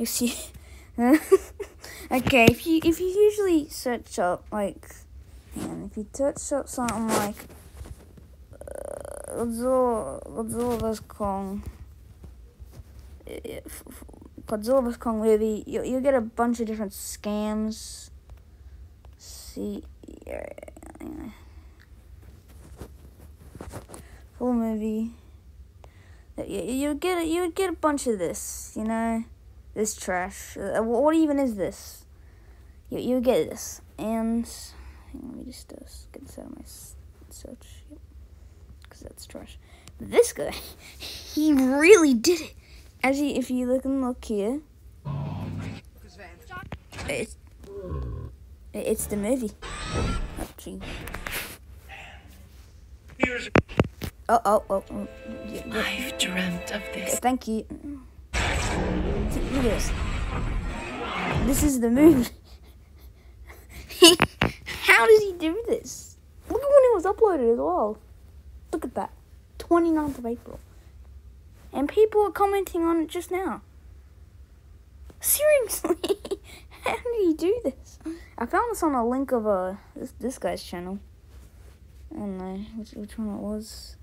You see, okay. If you if you usually search up like, and if you search up something like uh, Godzilla, Godzilla vs Kong, if, Godzilla vs Kong movie, you you get a bunch of different scams. See, yeah, full movie. You, you get you would get a bunch of this, you know. This trash. Uh, what even is this? You, you get this. And let me just uh, get this out of my search. Because that's trash. But this guy, he really did it. As you, if you look and look here, it's, it's the movie. Actually. Oh, oh, oh. oh yeah, yeah. I've dreamt of this. Thank you. At this. This is the mood. How does he do this? Look at when it was uploaded as well. Look at that. 29th of April. And people are commenting on it just now. Seriously? How did he do this? I found this on a link of uh, this, this guy's channel. I don't know which, which one it was.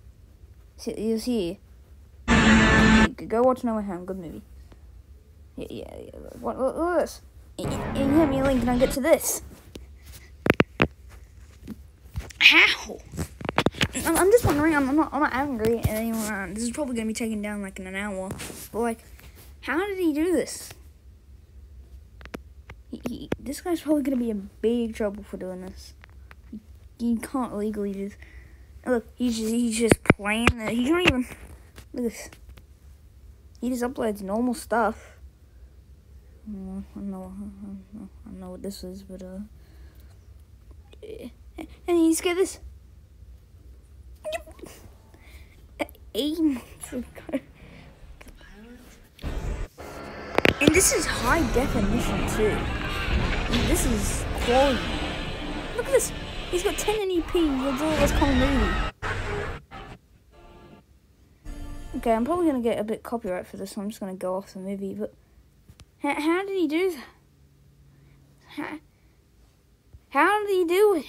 It was here. Go watch No Way Home. Good movie. Yeah, yeah, yeah. What, what, what is this? Hit me a link and I get to this. How? I'm just wondering. I'm not. I'm not angry at anyone. This is probably gonna be taken down like in an hour. But like, how did he do this? He, he, this guy's probably gonna be in big trouble for doing this. He, he can't legally just. Look, he's just he's just playing. He's not even. Look at this. He just uploads normal stuff. I know, I know, what this is, but uh, and just get this. Aim. And this is high definition too. This is quality. Look at this. He's got 1080p Godzilla vs Kong movie. Okay, I'm probably gonna get a bit copyright for this, so I'm just gonna go off the movie, but. How, how did he do that? How, how did he do it?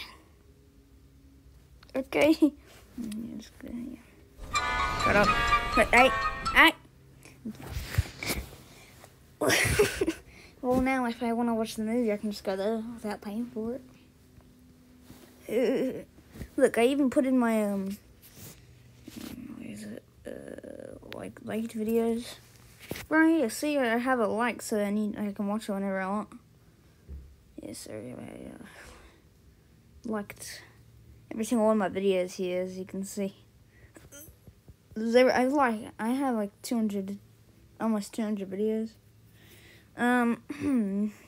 Okay. Shut up. Hey, hey. well, now if I want to watch the movie, I can just go there without paying for it. look, I even put in my um, what is it? Uh, like liked videos. Right here, see, I have it like, so I need I can watch it whenever I want. Yes, sir. I uh, liked every single one of my videos here, as you can see. There, I like I have like 200, almost 200 videos. Um.